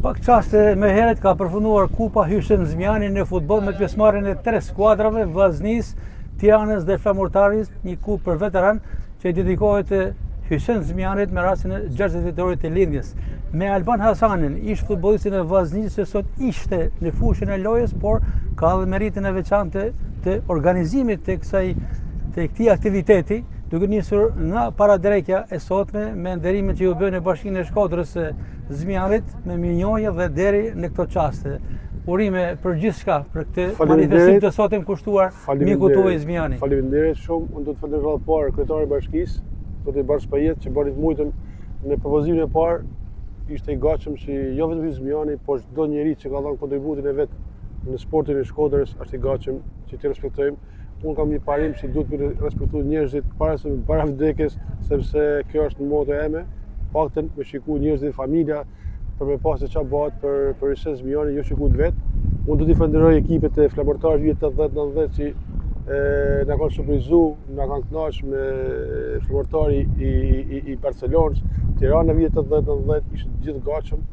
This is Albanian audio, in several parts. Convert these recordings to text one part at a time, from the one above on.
Pak çaste më herët ka përfunduar Kupa Hysen Zmijani në futboll me pjesëmarrjen e tre skuadrave, Vllaznisë, Tiranës dhe Flamurtarit, një kupë për veteranë që i dedikohet Hysen Zmijanit me rastin e 60 vjetorit të lindjes. Me Alban Hasanin, ish futbollistin e Vllaznisë që sot ishte në fushën e lojës, por ka dhe meritën e veçantë të organizimit të kësaj të këtij aktiviteti, Duke nisur nga paradreka e sotme me nderimet që iu bënë në bashkinë e Shkodrës Hysen Zmijanit me mirënjohje dhe deri në këto çaste. Urime për gjithçka për këtë manifestim të sotëm kushtuar mikut tuaj Zmijani. Faleminderit shumë. Unë do të falenderoj në radhë të parë kryetarin e bashkisë, do të bashkë për jetë që bëri të mujtun në propozimin e parë ishte i gatshëm që jo vetëm Zmijani, por çdo njeri që ka dhënë kontributin e vet në sportin e Shkodrës është i gatshëm që t'i respektojmë. Unë kam një parim që duhet me respektu njerëzit para se para vdekjes, sepse kjo është moto e eme, faktin me shiku njerëzit, familja, për me pa se çka bahet për, për Hysen Zmijanin, jo shiku të vetë. Unë du t'i falenderoj ekipet e Flamurtarit vitet 80-90 që na kanë surprizu, na kanë knaq me Flamurtarin i, i, i Barcelonës, Tirana vitet 80-90, ishin gjithë gatshëm,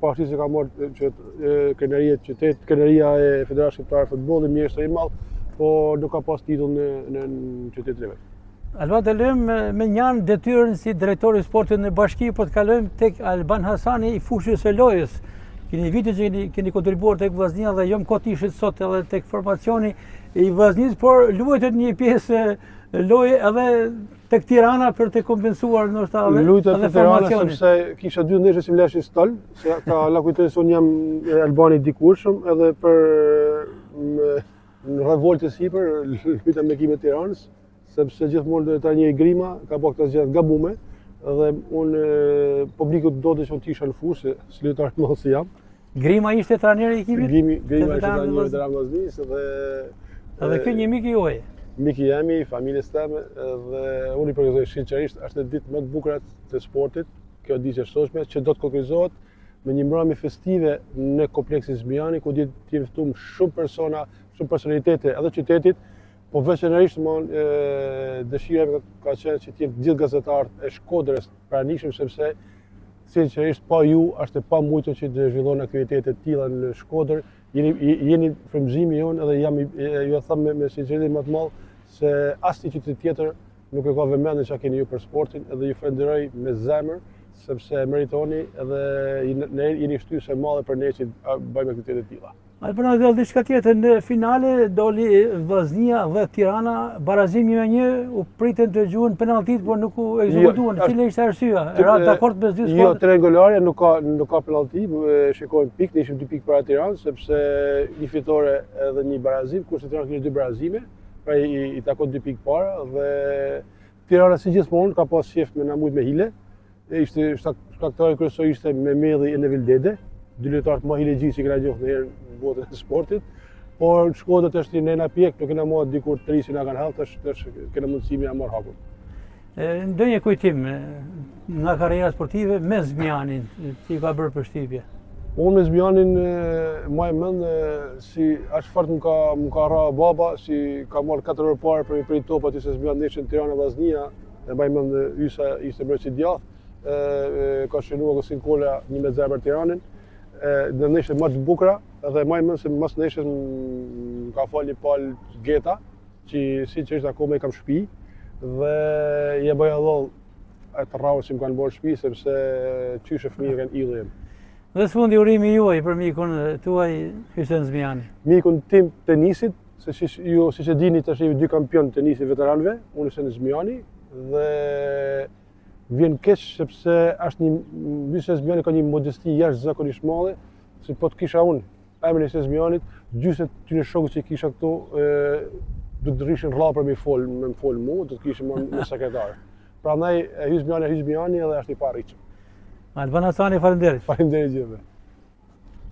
Po ashtu si ka marrë që krenaria e qytetit, krenaria e Federatës Shqiptare të Futbollit, mjeshtër i madh, po nuk ka pas titull në në qytetin e vet. Alban ta lëmë mënjanë detyrën si drejtor i sportit në bashki, po të kalojmë tek Alban Hasani i fushës së lojës. Keni vite që keni, keni kontribuar tek Vllaznia dhe jo më kot ishit sot edhe tek formacioni i Vllaznisë, por luajtët një pjesë loje edhe Tek Tirana për të kompensuar ndoshta edhe lojën e Tiranës sepse kisha dy ndeshje që m'lëshoi n'stol, se akoma kujtoj se un jam ai Albani i dikurshëm edhe për në, në revoltë sipër lujta me ekipin e Tiranës, sepse gjithmonë do të Grima ka bërë këtë gjë gabim dhe un publiku do të thotë që isha në fushë, si lojtar më se jam. Grima ishte trajneri i ekipit? Grimi, Grima ishte trajneri i Dinamo Vllaznisë dhe Edhe ky një mik i juaj. Mik i jemi, i familjes teme dhe unë i përgëzoj sinqerisht, është ditët më të bukura të sportit, kjo ditë e sotshme që do të konkretizohet me një mbrëmje festive në kompleksin Zmijani ku do t'jenë të ftuem shumë persona, shumë personalitete edhe qytetit Po veçanërisht dëshira eme ka, ka qenë që të gjithë gazetarët e Shkodrës të pranishëm sepse sinqerisht pa ju është e pamujtun që të zhvillohen aktivitete të tilla në Shkodër. Jeni jeni frymëzimi jonë edhe jam jua them me, me sinqeritetin më të madh se asnjë qytet tjetër nuk e ka vëmendjen çka keni ju për sportin edhe ju falenderoj me zemër sepse meritoni edhe jeni shtysë e madhe për ne që bëjmë aktivitete të tilla. Ai po na thotë diçka tjetër në finale doli Vllaznia dhe Tirana barazim një me një u pritën të gjuhen penalltitë por nuk u jo, ekzekutuan. Jo, Cila ishte arsyeja? Ra dakord mes dy skuadra. Jo, te rregullorja nuk ka nuk ka penallti, shikojnë pikët, ne ishim dy pikë para Tiranës se me një fitore edhe një barazim, kurse Tirana kishte dy barazime, pra i, i takon dy pikë para dhe Tirana si gjithmonë ka pas qejf me na mujt me hile. E ishte shkaktari kryesor ishte me Mëdhin e Nevil Dede, dy lojtarët ma hileqarë që kena njoh ndonjëherë në botën e sportit. Por Shkodër tash ti na e ke pjek, nuk kena mujt dikur, të rijtë na kanë hall, tash s'kena mundësi me e marrë hakun. Ndonjë kujtim, Nga karriera sportive me Zmijanin, që të ka bërë përshtypje? Unë me Zmijanin maj mend si tash fort më ka, më ka ra baba, se kam marrë 4 orë para për me prit topa te Hysen Zmijani ndeshjen Tirana Vllaznia, e maj mend Hysa ishte mbrojtës i djathtë, ka shënua Agustin Kola një me zero për Tiranën, ndër ndeshjet më të bukra, dhe maj mend se mas ndeshjes më ka falë një palë geta, që sot që është akome i kam n'shpi, dhe je bëja lëllë, Ai të rrallët që më kanë bërë përshtypje sepse qysh fëmijë ka qenë idhull. Dhe së fundi urimi juaj për mikun tuaj Hysen Zmijani. Mikun tim të tenisit, se si ju siç e dini tash jemi dy kampion tenisi veteranëve, unë e Hysen Zmijani dhe më vjen keq sepse është një Hysen Zmijani ka një modesti jashtëzakonisht të madhe, se po të kisha unë Emrin e Hysen Zmijanit, gjysa e këtyre shokëve që i kisha këtu, e, do të rrishin n'radhë për me fol, me me fol me mu, do të kisha me vnu sekretar. Prandaj, e Hys Zmijani, Hys Zmijani edhe është i parë i që. Alban Hasani, faleminderit. Faleminderit gjithë.